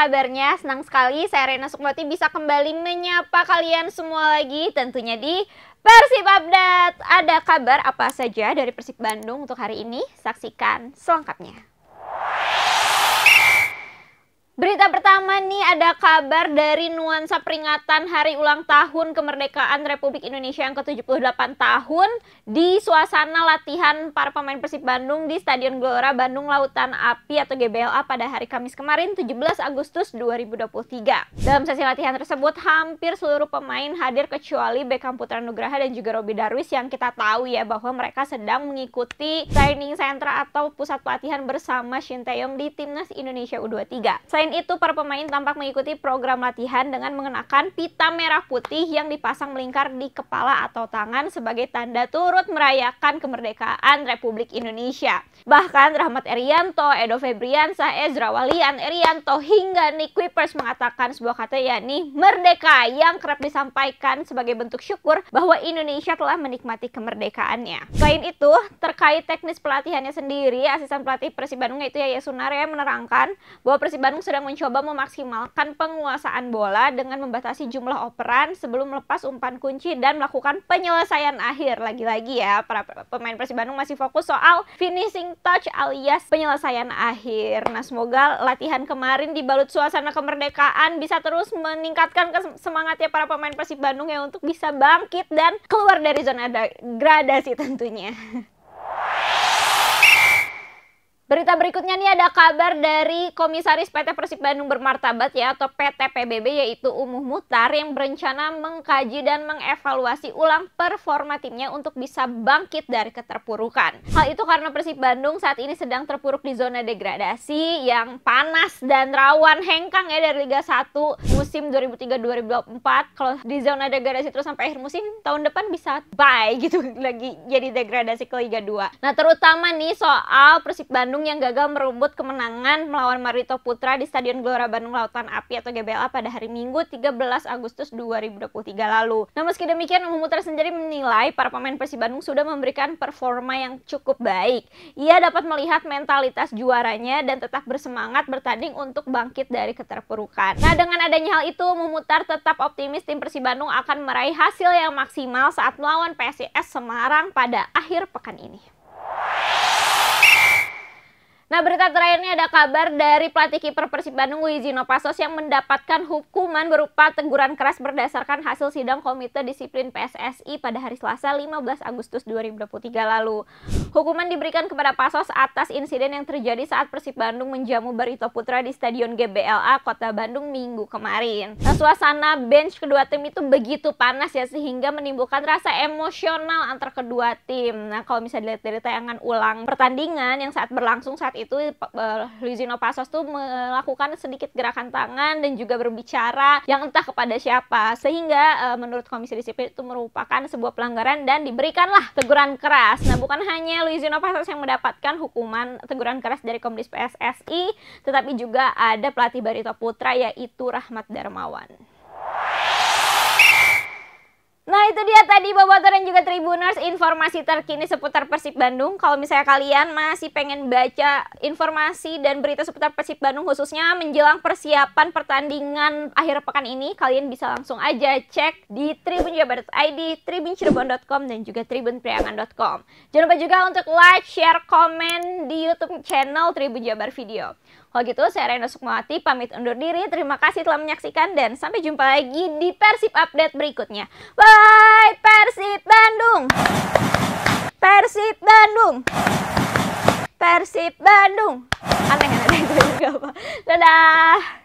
kabarnya? Senang sekali saya Rena Sukmati bisa kembali menyapa kalian semua lagi tentunya di Persib Update. Ada kabar apa saja dari Persib Bandung untuk hari ini? Saksikan selengkapnya. Ada kabar dari nuansa peringatan hari ulang tahun kemerdekaan Republik Indonesia yang ke-78 tahun di suasana latihan para pemain Persib Bandung di Stadion Gelora Bandung Lautan Api atau GBLA pada hari Kamis kemarin 17 Agustus 2023. Dalam sesi latihan tersebut hampir seluruh pemain hadir kecuali Beckham Putra Nugraha dan juga Robi Darwis yang kita tahu ya bahwa mereka sedang mengikuti training center atau pusat pelatihan bersama Shin Taeyong di Timnas Indonesia U23. Selain itu, para pemain tampak mengikuti program latihan dengan mengenakan pita merah putih yang dipasang melingkar di kepala atau tangan sebagai tanda turut merayakan kemerdekaan Republik Indonesia. Bahkan Rahmat Erianto, Edo Febriansa, Ezra Walian, Erianto hingga Nick Wipers mengatakan sebuah kata yakni merdeka yang kerap disampaikan sebagai bentuk syukur bahwa Indonesia telah menikmati kemerdekaannya. Selain itu, terkait teknis pelatihannya sendiri, asisten pelatih Persib Bandung yaitu Yaya Sunarya menerangkan bahwa Persib Bandung sedang mencoba memaksimalkan penguasaan bola dengan membatasi jumlah operan sebelum melepas umpan kunci dan melakukan penyelesaian akhir. Lagi-lagi ya, para pemain Persib Bandung masih fokus soal finishing touch alias penyelesaian akhir. Nah, semoga latihan kemarin dibalut suasana kemerdekaan bisa terus meningkatkan semangatnya para pemain Persib Bandung ya untuk bisa bangkit dan keluar dari zona degradasi tentunya. Berita berikutnya nih ada kabar dari Komisaris PT Persib Bandung Bermartabat ya atau PT PBB yaitu Umuh Mutar yang berencana mengkaji dan mengevaluasi ulang performa timnya untuk bisa bangkit dari keterpurukan. Hal itu karena Persib Bandung saat ini sedang terpuruk di zona degradasi yang panas dan rawan hengkang ya dari Liga 1 musim 2003-2024. Kalau di zona degradasi terus sampai akhir musim tahun depan bisa bye gitu lagi jadi degradasi ke Liga 2. Nah, terutama nih soal Persib Bandung Bandung yang gagal merebut kemenangan melawan Marito Putra di Stadion Gelora Bandung Lautan Api atau GBLA pada hari Minggu 13 Agustus 2023 lalu. Nah meski demikian Umum Putra sendiri menilai para pemain Persib Bandung sudah memberikan performa yang cukup baik. Ia dapat melihat mentalitas juaranya dan tetap bersemangat bertanding untuk bangkit dari keterpurukan. Nah dengan adanya hal itu Mumutar tetap optimis tim Persib Bandung akan meraih hasil yang maksimal saat melawan PSIS Semarang pada akhir pekan ini. Nah berita terakhirnya ada kabar dari pelatih kiper Persib Bandung Luizino Pasos yang mendapatkan hukuman berupa teguran keras berdasarkan hasil sidang Komite Disiplin PSSI pada hari Selasa 15 Agustus 2023 lalu. Hukuman diberikan kepada Pasos atas insiden yang terjadi saat Persib Bandung menjamu Barito Putra di Stadion GBLA Kota Bandung minggu kemarin. Nah suasana bench kedua tim itu begitu panas ya sehingga menimbulkan rasa emosional antar kedua tim. Nah kalau misalnya dilihat dari tayangan ulang pertandingan yang saat berlangsung saat itu uh, Luizino Pasos tuh melakukan sedikit gerakan tangan dan juga berbicara yang entah kepada siapa sehingga uh, menurut komisi disiplin itu merupakan sebuah pelanggaran dan diberikanlah teguran keras. Nah, bukan hanya Luizino Pasos yang mendapatkan hukuman teguran keras dari Komdis PSSI, tetapi juga ada pelatih Barito Putra yaitu Rahmat Darmawan. Itu dia tadi Bobotoh dan juga Tribuners informasi terkini seputar Persib Bandung. Kalau misalnya kalian masih pengen baca informasi dan berita seputar Persib Bandung khususnya menjelang persiapan pertandingan akhir pekan ini, kalian bisa langsung aja cek di tribunjabar.id, tribuncirebon.com dan juga tribunpriangan.com. Jangan lupa juga untuk like, share, komen di YouTube channel Tribun Jabar Video. Kalau gitu, saya Reno Sukmawati pamit undur diri. Terima kasih telah menyaksikan dan sampai jumpa lagi di Persib Update berikutnya. Bye, Persib Bandung! Persib Bandung! Persib Bandung! Aneh, aneh, aneh, Dadah!